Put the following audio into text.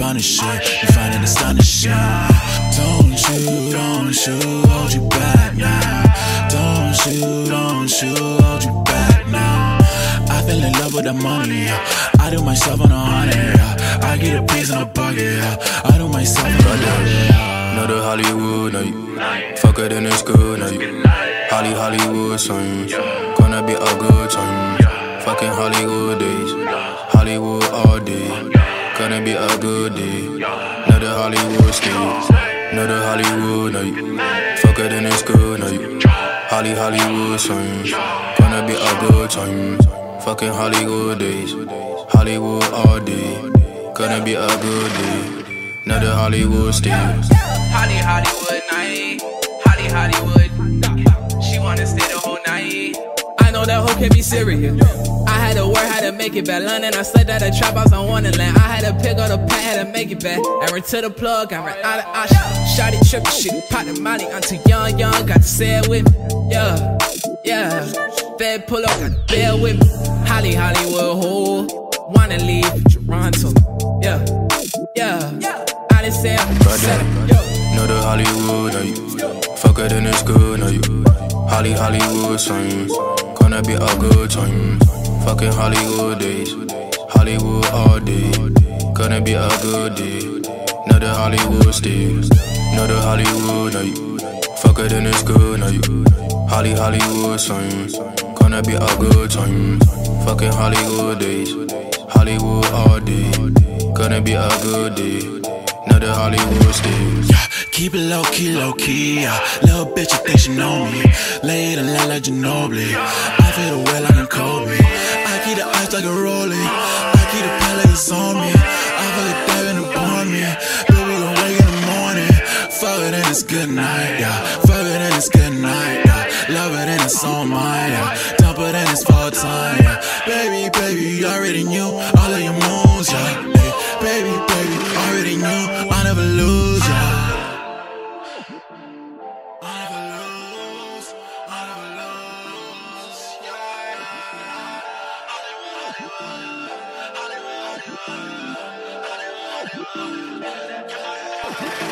I've been up on this shit. You find it astonishing. Don't you, don't you hold you back now. Don't you, don't you hold you back now. I fell in love with the money. I do myself on a honey. I get a piece in a pocket. I do myself on a honey. Know the Hollywood, you. Fuck it it's good, know you. Holly, Hollywood, son. Gonna be a good time. Fucking Hollywood days. Hollywood all day. Gonna be a good day. Know the Hollywood stage. Know the Hollywood, know you. Fuck it and it's good, know you. Holly, Hollywood, son. Gonna be a good time. Fucking Hollywood days. Hollywood all day. Gonna be a good day. Know the Hollywood stage. Holly Hollywood night. Holly Hollywood. She wanna stay the whole night. I know that hoe can be serious. I had to work, had to make it back. London, I slept at a trap house on Wonderland. I had to pick up the pack, had to make it back. I ran to the plug, I ran out of options. Shot it, trippin' shit, pop the money. I'm too young, young, got to say it with me. Yeah, yeah. Fed pull up, got to bear with me. Holly Hollywood, ho. Wanna leave Toronto. Yeah, yeah. I done say I'm Know the Hollywood, know you. Fuck it and it's good, know you. Holly, Hollywood, son. Gonna be a good time. Fucking Hollywood days. Hollywood all day. Gonna be a good day. Know the Hollywood stage. Know the Hollywood, you. Fuck it and it's good, you. Holly, Hollywood, son. Gonna be a good time. Fucking Hollywood days. Hollywood all day. Gonna be a good day. Know the Hollywood stage. Yeah, keep it low key, low key. Yeah. Little bitch, you think she know me. Lay and let like Ginobili. I feel the way like a off like a rolling. I keep the palace on me. I feel like that in the me. Baby, gon' wake in the morning. Fuck it and it's good night, yeah. Fuck it and it's good night, yeah. Love it and it's all mine, yeah. Dump it and it's full time, yeah. Baby, baby, you already knew all of your moves, yeah. Hey, baby, baby, already knew I never lose. Hollywood, Hollywood, Hollywood, Hollywood, Hollywood.